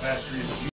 Pastor,